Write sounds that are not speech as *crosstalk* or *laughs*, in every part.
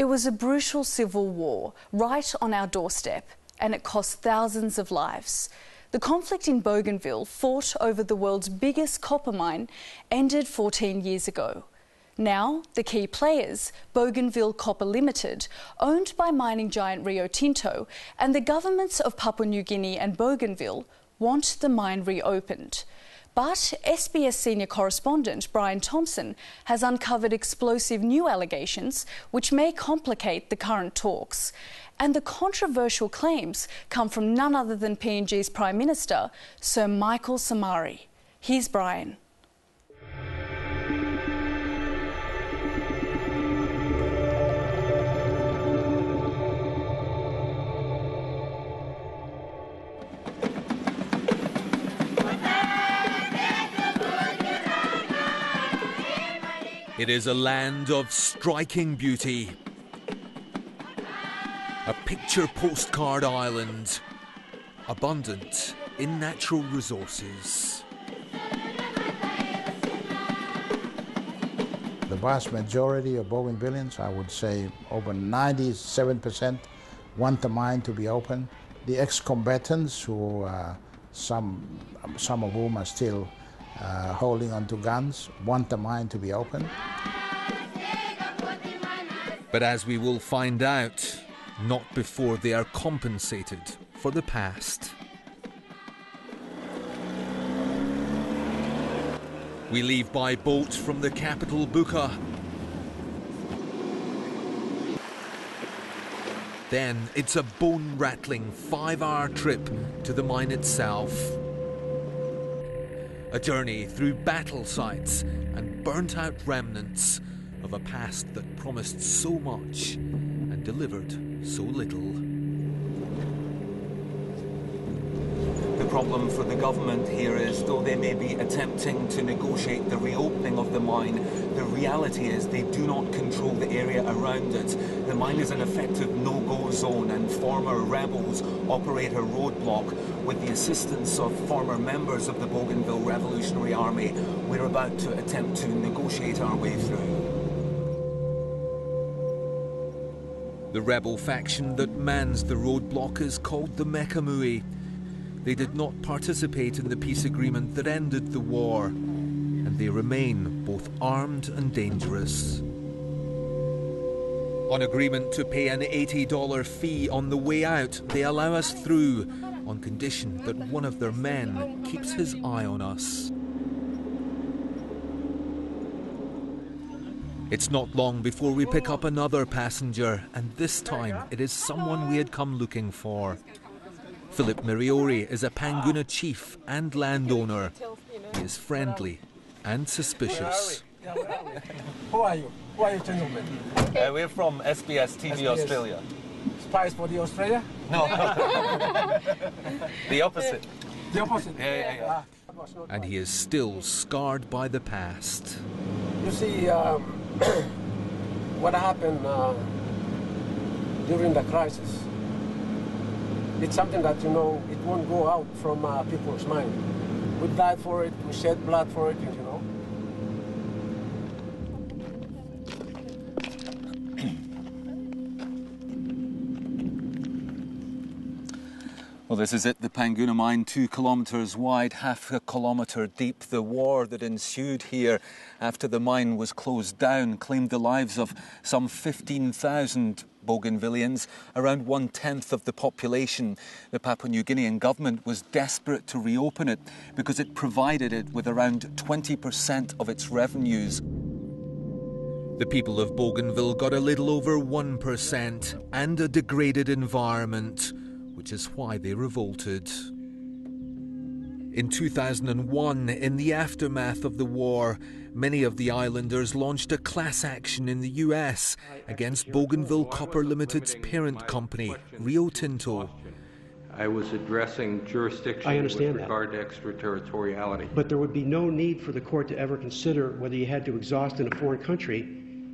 It was a brutal civil war right on our doorstep, and it cost thousands of lives. The conflict in Bougainville, fought over the world's biggest copper mine, ended 14 years ago. Now, the key players, Bougainville Copper Limited, owned by mining giant Rio Tinto, and the governments of Papua New Guinea and Bougainville, want the mine reopened. But SBS senior correspondent Brian Thomson has uncovered explosive new allegations which may complicate the current talks. And the controversial claims come from none other than PNG's Prime Minister, Sir Michael Somare. Here's Brian. It is a land of striking beauty. A picture postcard island, abundant in natural resources. The vast majority of Bougainvilleans, I would say over 97%, want the mine to be open. The ex-combatants, who uh, some, some of whom are still uh, holding onto guns, want the mine to be open. But as we will find out, not before they are compensated for the past. We leave by boat from the capital Buka. Then it's a bone rattling five hour trip to the mine itself. A journey through battle sites and burnt out remnants of a past that promised so much and delivered so little. The problem for the government here is, though they may be attempting to negotiate the reopening of the mine, the reality is they do not control the area around it. The mine is an effective no-go zone and former rebels operate a roadblock. With the assistance of former members of the Bougainville Revolutionary Army, we're about to attempt to negotiate our way through. The rebel faction that mans the roadblock is called the Mekamui. They did not participate in the peace agreement that ended the war, and they remain both armed and dangerous. On agreement to pay an $80 fee on the way out, they allow us through on condition that one of their men keeps his eye on us. It's not long before we pick up another passenger, and this time it is someone we had come looking for. Philip Miriori is a Panguna chief and landowner. He is friendly and suspicious. Who are you? Who are you. Uh, we're from SBS TV SBS. Australia. Spies for the Australia? No, *laughs* the opposite. The opposite. Yeah, yeah, yeah. Ah. And he is still scarred by the past. You see, um, *clears throat* what happened uh, during the crisis, it's something that, you know, it won't go out from uh, people's mind. We died for it, we shed blood for it, you know. Well, this is it, the Panguna mine, two kilometres wide, half a kilometre deep. The war that ensued here after the mine was closed down claimed the lives of some 15,000 Bougainvilleans, around one tenth of the population. The Papua New Guinean government was desperate to reopen it because it provided it with around 20% of its revenues. The people of Bougainville got a little over 1% and a degraded environment, which is why they revolted. In 2001, in the aftermath of the war, many of the islanders launched a class action in the US against Bougainville Copper Limited's parent company, Rio Tinto. I was addressing jurisdiction I understand with that. regard to extraterritoriality. But there would be no need for the court to ever consider whether you had to exhaust in a foreign country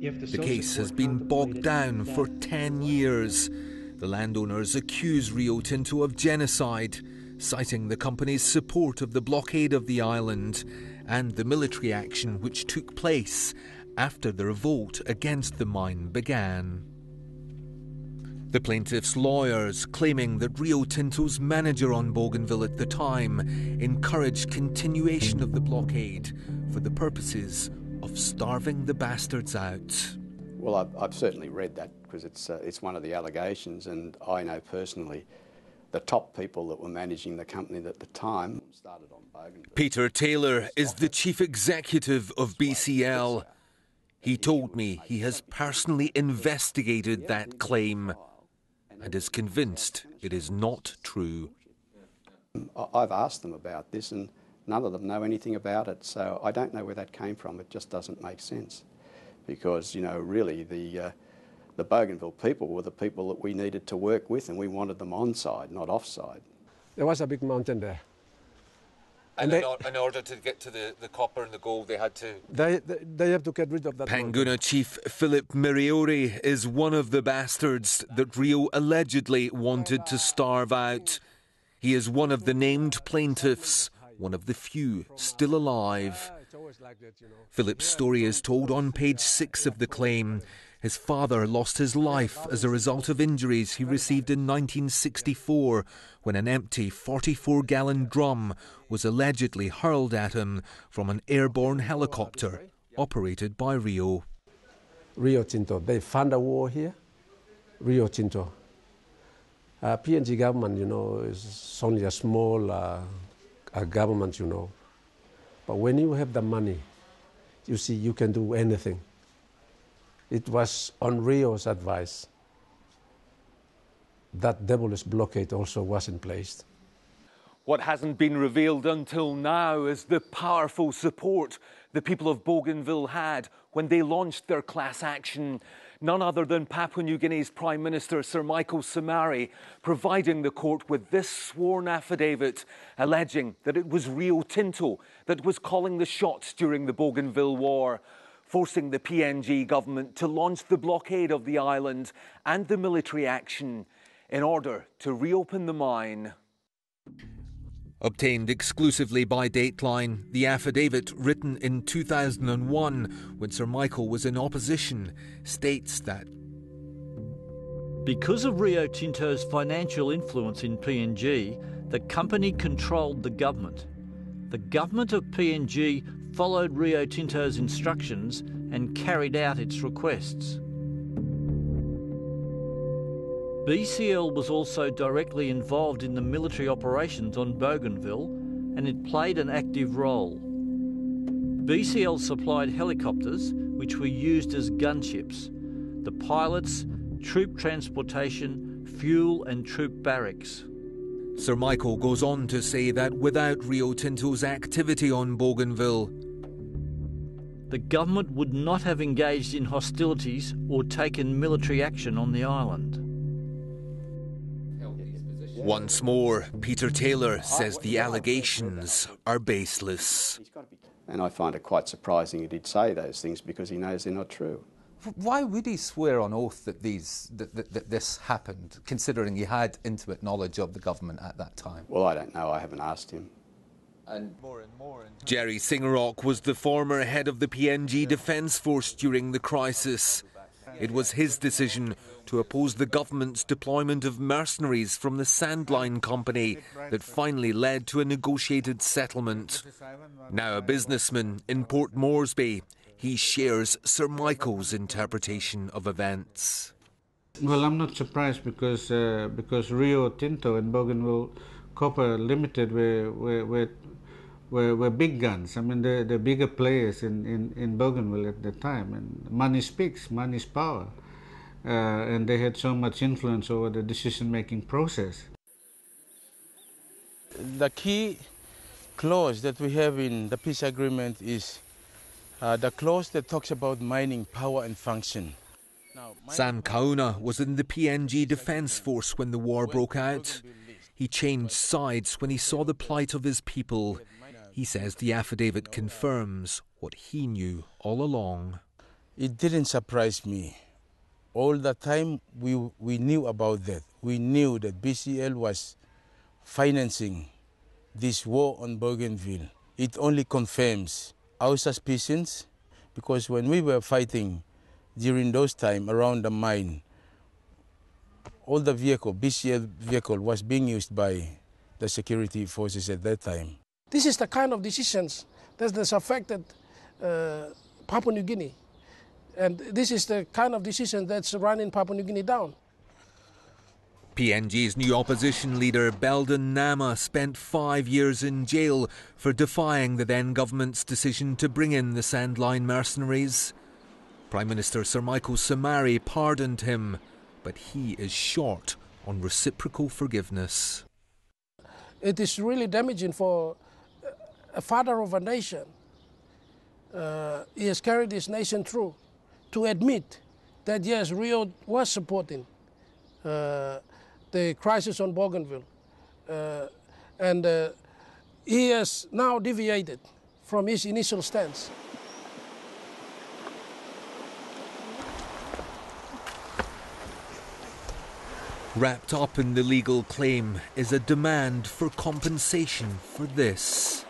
if the, The case has been bogged down for 10 years. The landowners accuse Rio Tinto of genocide, citing the company's support of the blockade of the island and the military action which took place after the revolt against the mine began. The plaintiff's lawyers claiming that Rio Tinto's manager on Bougainville at the time encouraged continuation of the blockade for the purposes of starving the bastards out. Well, I've, I've certainly read that because it's, uh, it's one of the allegations, and I know personally the top people that were managing the company at the time started on. Peter Taylor is the chief executive of BCL. He told me he has personally investigated that claim and is convinced it is not true. I've asked them about this, and none of them know anything about it. So I don't know where that came from. It just doesn't make sense, because you know, really, the uh, the Bougainville people were the people that we needed to work with, and we wanted them on side, not off side. There was a big mountain there. And, they- in, or- in order to get to the, the copper and the gold, they had to. They, they, they have to get rid of that. mountain. Panguna chief Philip Miriori is one of the bastards that Rio allegedly wanted to starve out. He is one of the named plaintiffs, one of the few still alive. It's always like that, you know. Philip's story is told on page six of the claim. His father lost his life as a result of injuries he received in 1964 when an empty 44 gallon drum was allegedly hurled at him from an airborne helicopter operated by Rio. Rio Tinto. They found a war here. Rio Tinto. Uh, PNG government, you know, is only a small uh, a government, you know. But when you have the money, you see, you can do anything. It was on Rio's advice that devilish blockade also was in place. What hasn't been revealed until now is the powerful support the people of Bougainville had when they launched their class action. None other than Papua New Guinea's Prime Minister Sir Michael Somare providing the court with this sworn affidavit alleging that it was Rio Tinto that was calling the shots during the Bougainville War, forcing the PNG government to launch the blockade of the island and the military action in order to reopen the mine. Obtained exclusively by Dateline, the affidavit written in 2001 when Sir Michael was in opposition states that Because of Rio Tinto's financial influence in PNG, the company controlled the government. The government of PNG followed Rio Tinto's instructions and carried out its requests. BCL was also directly involved in the military operations on Bougainville and it played an active role. BCL supplied helicopters which were used as gunships. The pilots, troop transportation, fuel, and troop barracks. Sir Michael goes on to say that without Rio Tinto's activity on Bougainville, The government would not have engaged in hostilities or taken military action on the island. Once more, Peter Taylor says the allegations are baseless. And I find it quite surprising that he'd say those things because he knows they're not true. Why would he swear on oath that these that, that, that this happened, considering he had intimate knowledge of the government at that time? Well, I don't know. I haven't asked him. And Jerry Singirok was the former head of the PNG Defence Force during the crisis. It was his decision to oppose the government's deployment of mercenaries from the Sandline Company that finally led to a negotiated settlement. Now a businessman in Port Moresby, he shares Sir Michael's interpretation of events. Well, I'm not surprised because uh, because Rio Tinto and Bougainville Copper Limited were were, were were, were big guns. I mean, they're, they're bigger players in, in, in Bougainville at the time. And money speaks, money is power. Uh, and they had so much influence over the decision making process. The key clause that we have in the peace agreement is uh, the clause that talks about mining power and function. Sam Kauona was in the PNG Defence Force when the war broke out. He changed sides when he saw the plight of his people. He says the affidavit confirms what he knew all along. It didn't surprise me. All the time we, we knew about that. We knew that BCL was financing this war on Bougainville. It only confirms our suspicions because when we were fighting during those time around the mine, all the vehicle, BCL vehicle, was being used by the security forces at that time. This is the kind of decisions that has affected uh, Papua New Guinea. And this is the kind of decision that's running Papua New Guinea down. PNG's new opposition leader, Belden Namah, spent five years in jail for defying the then government's decision to bring in the Sandline mercenaries. Prime Minister Sir Michael Somare pardoned him, but he is short on reciprocal forgiveness. It is really damaging for a father of a nation. Uh, he has carried his nation through to admit that yes, Rio was supporting uh, the crisis on Bougainville. Uh, and uh, he has now deviated from his initial stance. Wrapped up in the legal claim is a demand for compensation for this.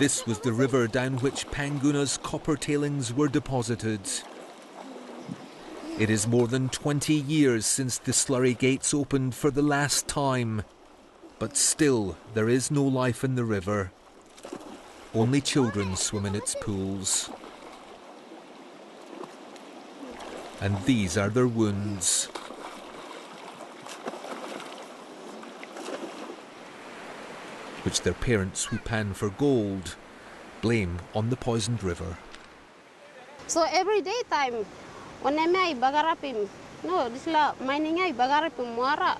This was the river down which Panguna's copper tailings were deposited. It is more than 20 years since the slurry gates opened for the last time, but still there is no life in the river. Only children swim in its pools. And these are their wounds. Which their parents who pan for gold blame on the poisoned river. So every day time, waneme ay bagarapim, no, disla mining ay bagarapim muara,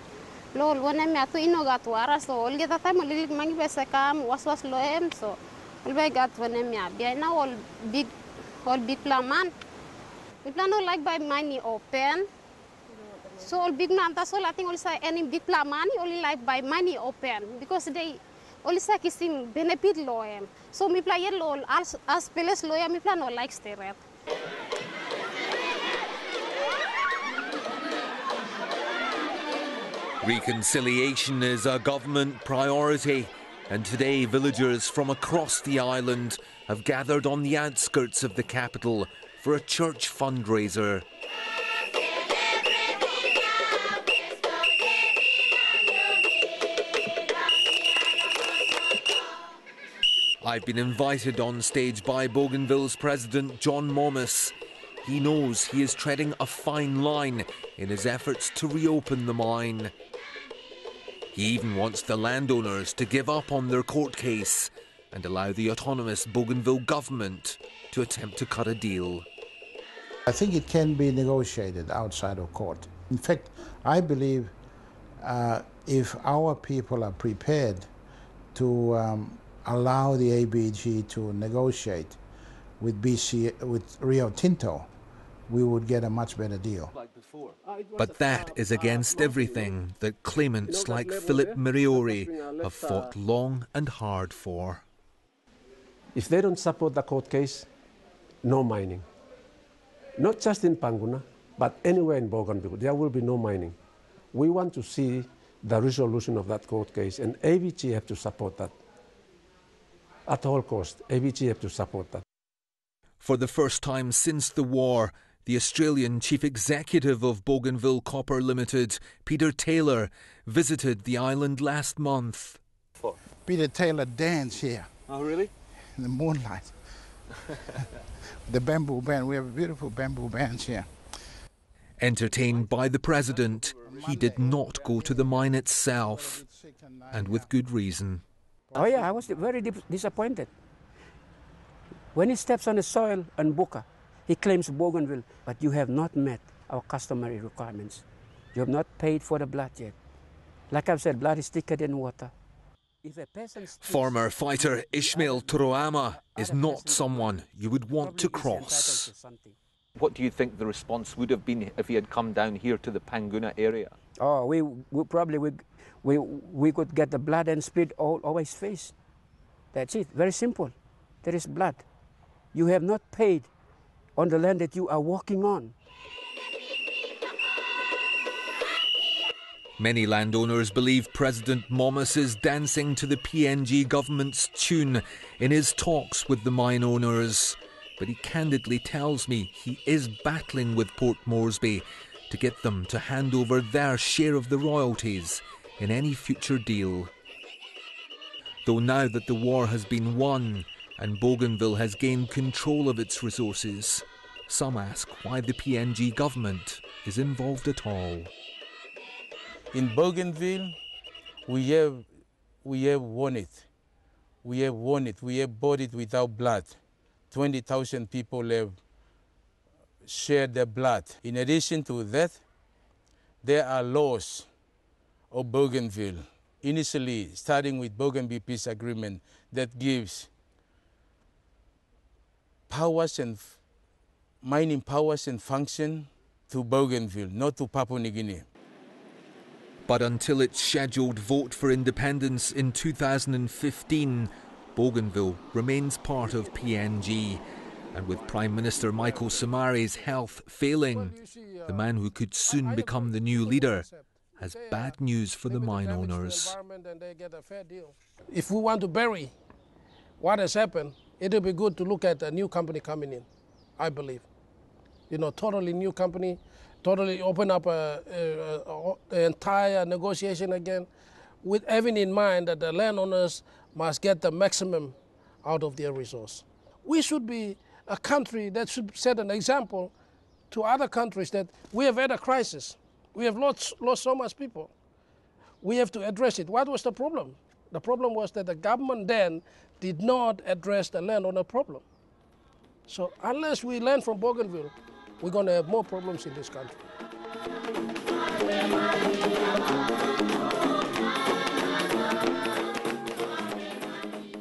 lol waneme atu ino gatuara, so all get time lilik mangi bese kam was was loem, so all gat waneme abia na all big, all big plaman. We plan all like by money open. So all big man, that's all I think also any big plan money only like by money open because they olisa benefit loem. So mi pla lol as as peles loya mi pla no like steret. Reconciliation is a government priority, and today villagers from across the island have gathered on the outskirts of the capital for a church fundraiser. I've been invited on stage by Bougainville's president, John Momis. He knows he is treading a fine line in his efforts to reopen the mine. He even wants the landowners to give up on their court case and allow the autonomous Bougainville government to attempt to cut a deal. I think it can be negotiated outside of court. In fact, I believe uh, if our people are prepared to um, allow the ABG to negotiate with BC with Rio Tinto, we would get a much better deal. But that is against everything that claimants like Philip Miriori have fought long and hard for. If they don't support the court case, no mining. Not just in Panguna, but anywhere in Bougainville, there will be no mining. We want to see the resolution of that court case, and ABG have to support that at all cost. ABG have to support that. For the first time since the war, the Australian chief executive of Bougainville Copper Limited, Peter Taylor, visited the island last month. Peter Taylor danced here. Oh, really? In the moonlight. *laughs* the bamboo band. We have a beautiful bamboo bands here. Entertained by the president, he did not go to the mine itself, and with good reason. Oh yeah, I was very disappointed. When he steps on the soil on Buka, he claims Bougainville, but you have not met our customary requirements. You have not paid for the blood yet. Like I've said, blood is thicker than water. Former fighter Ishmael Toroama is not someone you would want to cross. What do you think the response would have been if he had come down here to the Panguna area? Oh, we, we probably would we, we could get the blood and spit all over his face. That's it. Very simple. There is blood. You have not paid on the land that you are walking on. Many landowners believe President Momis is dancing to the PNG government's tune in his talks with the mine owners. But he candidly tells me he is battling with Port Moresby to get them to hand over their share of the royalties in any future deal. Though now that the war has been won and Bougainville has gained control of its resources, some ask why the PNG government is involved at all. In Bougainville, we have, we have won it. We have won it. We have bought it without blood. 20,000 people have shared their blood. In addition to that, there are laws of Bougainville, initially starting with Bougainville Peace Agreement that gives powers and mining powers and function to Bougainville, not to Papua New Guinea. But until its scheduled vote for independence in 2015, Bougainville remains part of PNG. And with Prime Minister Michael Somare's health failing, the man who could soon become the new leader has uh, bad news for the mine owners. If we want to bury what has happened, it will be good to look at a new company coming in, I believe. You know, totally new company, totally open up an entire negotiation again, with having in mind that the landowners must get the maximum out of their resource. We should be a country that should set an example to other countries that we have had a crisis. We have lost, lost so much people. We have to address it. What was the problem? The problem was that the government then did not address the landowner problem. So unless we learn from Bougainville, we're going to have more problems in this country.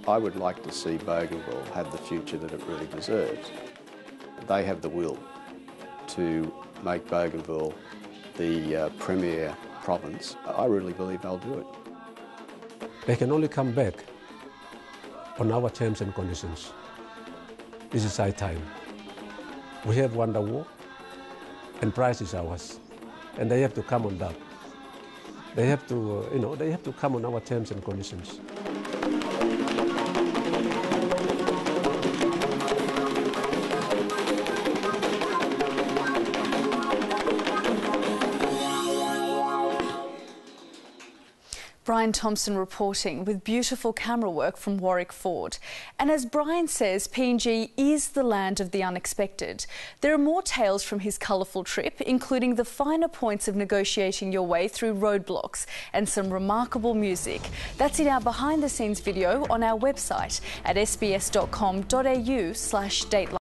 I would like to see Bougainville have the future that it really deserves. They have the will to make Bougainville the uh, premier province. I really believe they'll do it. They can only come back on our terms and conditions. This is our time. We have won the war, and price is ours, and they have to come on that. They have to, uh, you know, they have to come on our terms and conditions. Brian Thomson reporting with beautiful camera work from Warwick Ford. And as Brian says, PNG is the land of the unexpected. There are more tales from his colourful trip, including the finer points of negotiating your way through roadblocks and some remarkable music. That's in our behind the scenes video on our website at sbs.com.au slash dateline.